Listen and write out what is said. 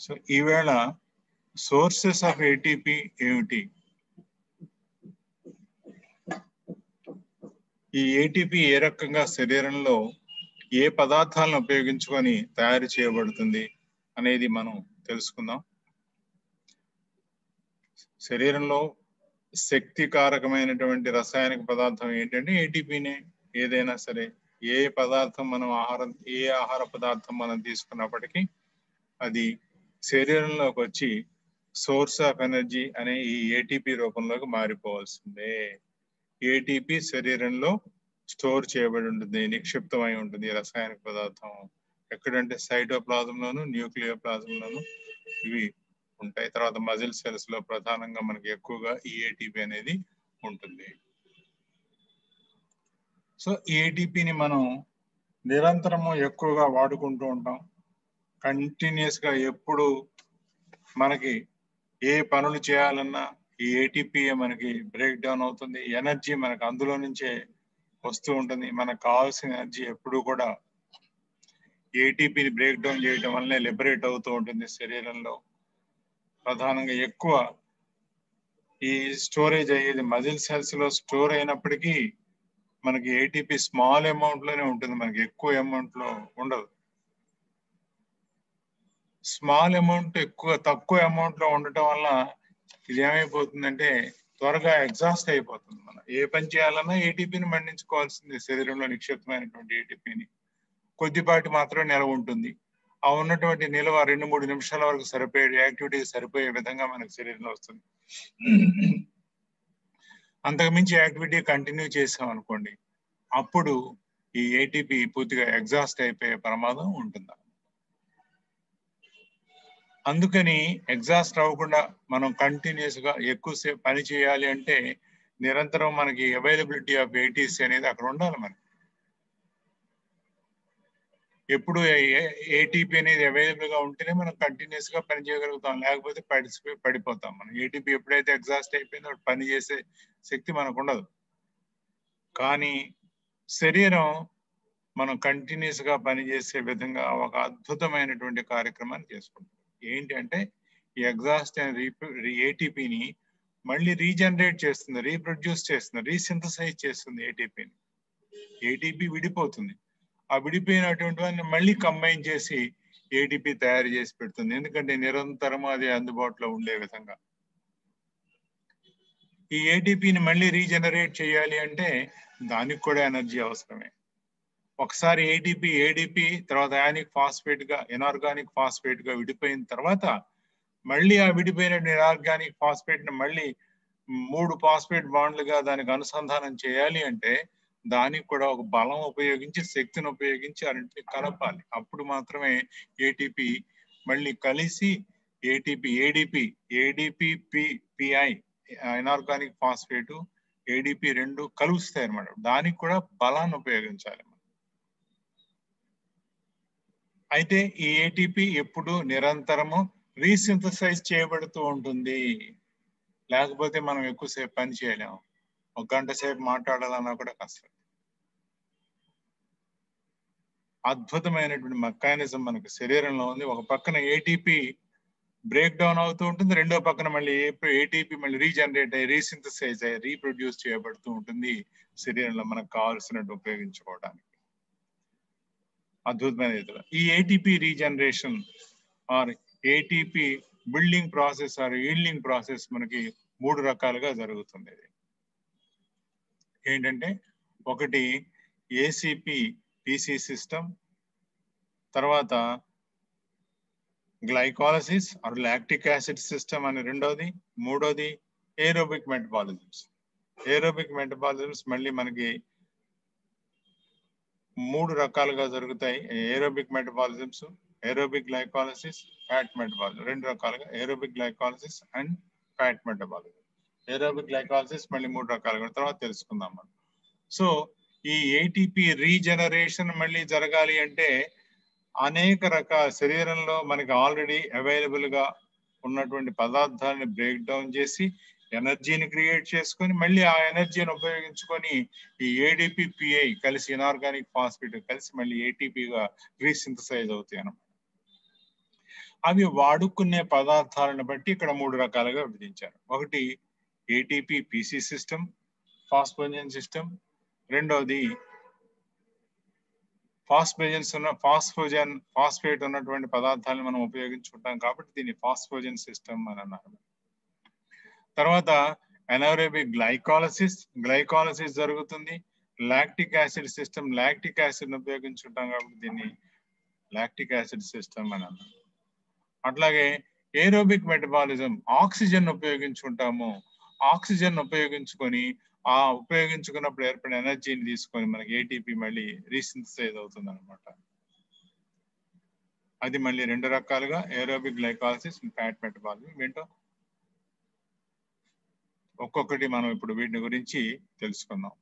So ఈవేళ sources of ATP ఏమిటి? ఈ ఏటీపీ ఏ రకంగా శరీరంలో ఏ పదార్థాలను ఉపయోగించుకొని తయారు చేయబడుతుంది అనేది మనం తెలుసుకుందాం. శరీరంలో శక్తికారకమైనటువంటి రసాయనిక పదార్థం ఏంటంటే ఏటీపీనే ఏదైనా సరే ఏ పదార్థం మనం ఆహారం ఏ ఆహార పదార్థం మనం తీసుకున్నప్పటికీ అది శరీరంలోకి వచ్చి సోర్స్ ఆఫ్ ఎనర్జీ అనే ఈ ఏటీపీ రూపంలోకి మారిపోవాల్సిందే. ఏటీపీ శరీరంలో స్టోర్ చేయబడి ఉంటుంది నిక్షిప్తమై ఉంటుంది రసాయనిక పదార్థం. ఎక్కడంటే సైటోప్లాజంలోను న్యూక్లియర్ ప్లాజంలోను ఇవి ఉంటాయి. తర్వాత మజిల్ సెల్స్లో ప్రధానంగా మనకి ఎక్కువగా ఈ ఏటీపీ అనేది ఉంటుంది. సో ఈ ఏటీపీని మనం నిరంతరము ఎక్కువగా వాడుకుంటూ ఉంటాం. కంటిన్యూస్గా ఎప్పుడు మనకి ఏ పనులు చేయాలన్నా ఈ ఏటీపీ మనకి బ్రేక్ డౌన్ అవుతుంది. ఎనర్జీ మనకు అందులో నుంచే వస్తూ ఉంటుంది. మనకు కావాల్సిన ఎనర్జీ ఎప్పుడు కూడా ఏటీపీని బ్రేక్ డౌన్ చేయడం వల్లనే లిబరేట్ అవుతూ ఉంటుంది శరీరంలో. ప్రధానంగా ఎక్కువ ఈ స్టోరేజ్ అయ్యేది మజిల్ సెల్స్లో స్టోర్ అయినప్పటికీ మనకి ఏటీపీ స్మాల్ అమౌంట్లోనే ఉంటుంది. మనకి ఎక్కువ అమౌంట్లో ఉండదు. స్మాల్ అమౌంట్ ఎక్కువ తక్కువ అమౌంట్లో ఉండటం వల్ల ఇది ఏమైపోతుందంటే త్వరగా ఎగ్జాస్ట్ అయిపోతుంది మనం. ఏ పని చేయాలన్నా ఏటీపీని మండించుకోవాల్సింది శరీరంలో నిక్షిప్తమైనటువంటి ఏటీపీని కొద్దిపాటి మాత్రం నిలవ ఉంటుంది. ఆ ఉన్నటువంటి నిల్వ రెండు మూడు నిమిషాల వరకు సరిపోయే యాక్టివిటీ సరిపోయే విధంగా మనకు శరీరంలో వస్తుంది. అంతకు మించి యాక్టివిటీ కంటిన్యూ చేసాం అనుకోండి అప్పుడు ఈ ఏటీపీ పూర్తిగా ఎగ్జాస్ట్ అయిపోయే ప్రమాదం ఉంటుంది. అందుకని ఎగ్జాస్ట్ అవ్వకుండా మనం కంటిన్యూస్గా ఎక్కువసేపు పని చేయాలి అంటే నిరంతరం మనకి అవైలబిలిటీ ఆఫ్ ఏటీసీ అనేది అక్కడ ఉండాలి మనకి ఎప్పుడు ఏటీపీ అనేది అవైలబుల్గా ఉంటేనే మనం కంటిన్యూస్గా పని చేయగలుగుతాం. లేకపోతే పార్టిసిపేట్ పడిపోతాం మనం. ఏటీపీ ఎప్పుడైతే ఎగ్జాస్ట్ అయిపోయిందో పని చేసే శక్తి మనకు ఉండదు. కానీ శరీరం మనం కంటిన్యూస్గా పనిచేసే విధంగా ఒక అద్భుతమైనటువంటి కార్యక్రమాన్ని చేసుకుంటాం ఏంటి అంటే ఈ ఎగ్జాస్ట్ అనే ఏటీపీని మళ్ళీ రీజనరేట్ చేస్తుంది రీప్రొడ్యూస్ చేస్తుంది రీసింథసైజ్ చేస్తుంది ఏటీపీని ఏటీపీ విడిపోతుంది. ఆ విడిపోయినటువంటి మళ్ళీ కంబైన్ చేసి ఏటీపీ తయారు చేసి పెడుతుంది. ఎందుకంటే నిరంతరం అది అందుబాటులో ఉండే విధంగా. ఈ ఏటీపీని మళ్ళీ రీజనరేట్ చేయాలి అంటే దానికి కూడా ఎనర్జీ అవసరమే. ఒకసారి ఏటీపీ ఏడిపి తర్వాత యానిక్ ఫాస్ఫేట్గా ఎనార్గానిక్ ఫాస్ఫేట్గా విడిపోయిన తర్వాత మళ్ళీ ఆ విడిపోయిన ఇనార్గానిక్ ఫాస్ఫేట్ని మళ్ళీ మూడు ఫాస్ఫేట్ బాండ్లుగా దానికి అనుసంధానం చేయాలి అంటే దానికి కూడా ఒక బలం ఉపయోగించి శక్తిని ఉపయోగించి అన్నింటిని కలపాలి. అప్పుడు మాత్రమే ఏటీపీ మళ్ళీ కలిసి ATP ADP ADP PPI inorganic phosphate ADP రెండు కలుస్తాయి అనమాట దానికి కూడా బలాన్ని ఉపయోగించాలి అయితే ఈ ఏటీపీ ఎప్పుడు నిరంతరము రీసింథసైజ్ చేయబడుతూ ఉంటుంది. లేకపోతే మనం ఎక్కువసేపు పని చేయలేము ఒక గంట సేపు మాట్లాడాలన్నా కూడా కష్టం. అద్భుతమైనటువంటి మెకానిజం మనకు శరీరంలో ఉంది. ఒక పక్కన ఏటీపీ బ్రేక్ డౌన్ అవుతూ ఉంటుంది. రెండో పక్కన మళ్ళీ ఏటీపీ మళ్ళీ రీజనరేట్ అయ్యి రీసింథసైజ్ అయ్యి రీప్రొడ్యూస్ చేయబడుతూ ఉంటుంది. శరీరంలో మనకు కావాల్సినట్టు ఉపయోగించుకోవడానికి. అద్భుతమైన ఇతర ఈ ATP regeneration or ATP building process or yielding process మనకి మూడు రకాలుగా జరుగుతుంది ఏంటంటే ఒకటి ఏసీపీ పీసీ సిస్టమ్ తర్వాత glycolysis or lactic acid system అని రెండోది మూడోది ఏరోబిక్ మెటబాలిజమ్స్ ఏరోబిక్ మెటబాలిజమ్స్ మళ్ళీ మనకి మూడు రకాలుగా జరుగుతాయి. Aerobic metabolisms aerobic glycolysis fat metabolism. రెండు రకాలుగా aerobic glycolysis and fat metabolism. Aerobic glycolysis మళ్ళీ మూడు రకాలుగా తర్వాత తెలుసుకుందాం మనం. సో ఈ ఏటీపీ రీజనరేషన్ మళ్ళీ జరగాలి అంటే అనేక రకాల శరీరంలో మనకి ఆల్రెడీ అవైలబుల్గా ఉన్నటువంటి పదార్థాలను బ్రేక్ డౌన్ చేసి ఎనర్జీని క్రియేట్ చేసుకొని మళ్ళీ ఆ ఎనర్జీని ఉపయోగించుకొని ఈ ఏడిపి పిఐ కలిసి ఇనార్గానిక్ ఫాస్ఫేట్ కలిసి మళ్ళీ ఏటీపీగా రీసింథసైజ్ అవుతాయి అన్నమాట. అవి వాడుకునే పదార్థాలను బట్టి ఇక్కడ మూడు రకాలుగా విభజించారు. ఒకటి ATP PC system phosphogen system రెండవది ఫాస్ఫోజన్స్ ఉన్న ఫాస్ఫోజన్ ఫాస్ఫేట్ ఉన్నటువంటి పదార్థాలను మనం ఉపయోగించుకుంటాం కాబట్టి దీన్ని ఫాస్ఫోజన్ సిస్టమ్ అని అన్నారు. తర్వాత ఎనోరేబిక్ గ్లైకాలసిస్ గ్లైకాలసిస్ జరుగుతుంది. Lactic acid system lactic acid ఉపయోగించుకుంటాం కాబట్టి దీన్ని లాక్టిక్ యాసిడ్ సిస్టమ్ అని అన్నారు అట్లాగే ఏరోబిక్ మెటబాలిజం ఆక్సిజన్ ఉపయోగించుకుంటాము. ఆక్సిజన్ ఉపయోగించుకొని ఆ ఉపయోగించుకున్నప్పుడు ఏర్పడిన ఎనర్జీని తీసుకొని మనకి ఏటీపీ మళ్ళీ రీసింథసైజ్ అవుతుంది అనమాట అది మళ్ళీ రెండు రకాలుగా ఏరోబిక్ గ్లైకాలసిస్ ఫ్యాట్ మెటబాలిజం ఏంటో ఒక్కొక్కటి మనం ఇప్పుడు వీటిని గురించి తెలుసుకుందాం.